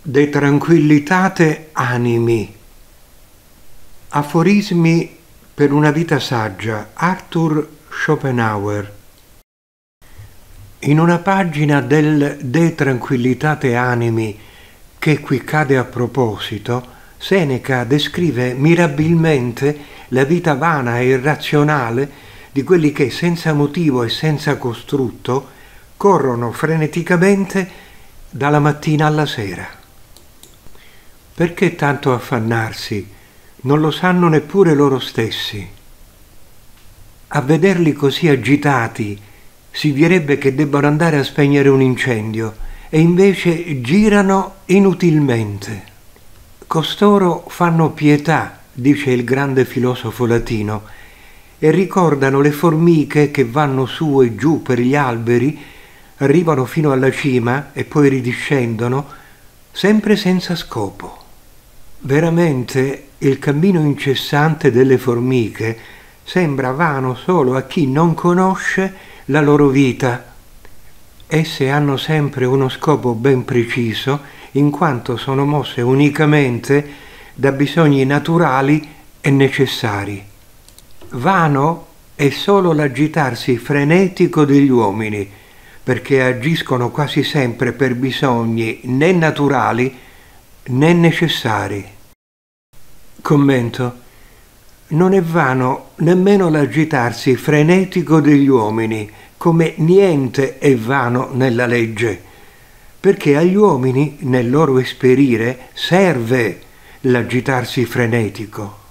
De tranquillitate animi. Aforismi per una vita saggia. Arthur Schopenhauer. In una pagina del De tranquillitate animi che qui cade a proposito, Seneca descrive mirabilmente la vita vana e irrazionale di quelli che senza motivo e senza costrutto corrono freneticamente dalla mattina alla sera. Perché tanto affannarsi? Non lo sanno neppure loro stessi. A vederli così agitati si direbbe che debbano andare a spegnere un incendio e invece girano inutilmente. Costoro fanno pietà, dice il grande filosofo latino, e ricordano le formiche che vanno su e giù per gli alberi, arrivano fino alla cima e poi ridiscendono, sempre senza scopo. Veramente il cammino incessante delle formiche sembra vano solo a chi non conosce la loro vita. Esse hanno sempre uno scopo ben preciso in quanto sono mosse unicamente da bisogni naturali e necessari. Vano è solo l'agitarsi frenetico degli uomini, perché agiscono quasi sempre per bisogni né naturali né necessari. Commento. Non è vano nemmeno l'agitarsi frenetico degli uomini, come niente è vano nella legge, perché agli uomini nel loro esperire serve l'agitarsi frenetico.